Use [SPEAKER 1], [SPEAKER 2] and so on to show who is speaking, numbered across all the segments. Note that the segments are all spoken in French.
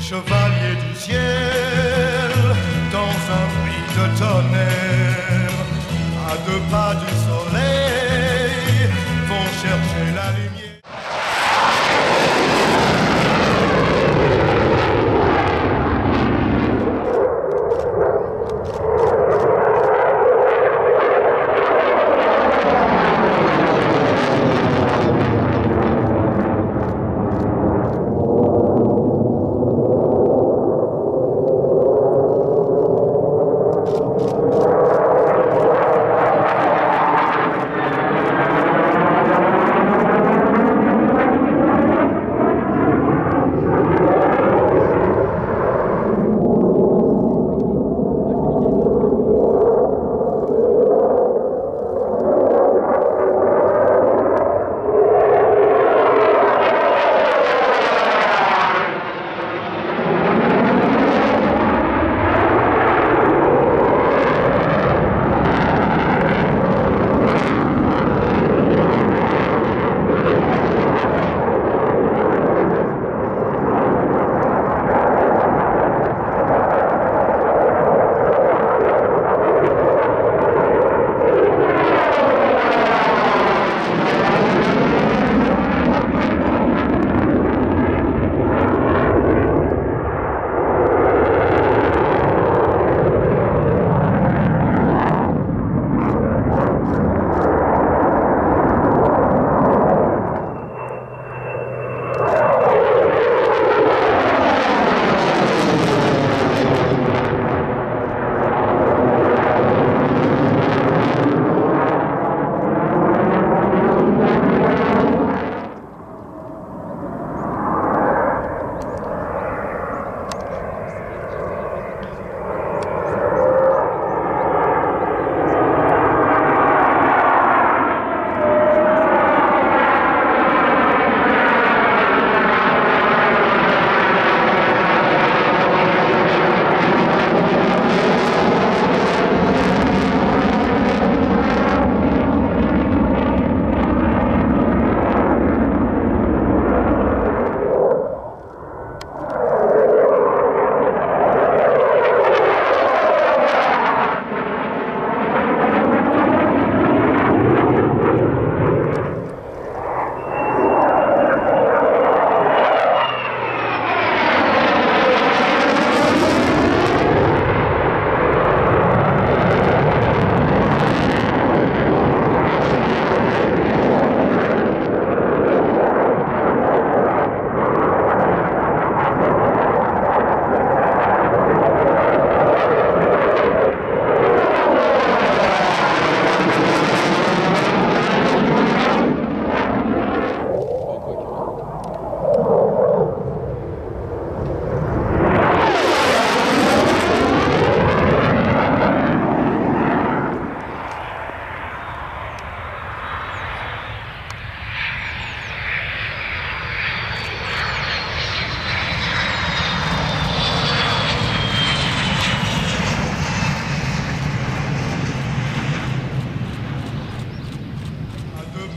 [SPEAKER 1] chevaliers du ciel, dans un bruit de tonnerre, à deux pas du soleil,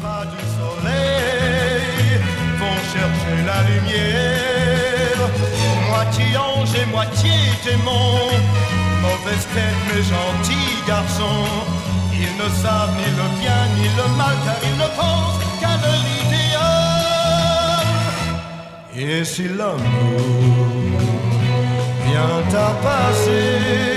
[SPEAKER 1] pas du soleil, vont chercher la lumière. Moitié ange et moitié démon, mauvaise tête mais gentil garçon. Ils ne savent ni le bien ni le mal car ils ne pensent qu'à leur idéal. Et si l'amour vient à passer,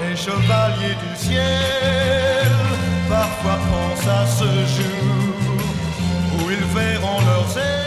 [SPEAKER 1] Les chevaliers du ciel parfois pensent à ce jour où ils verront leurs ailes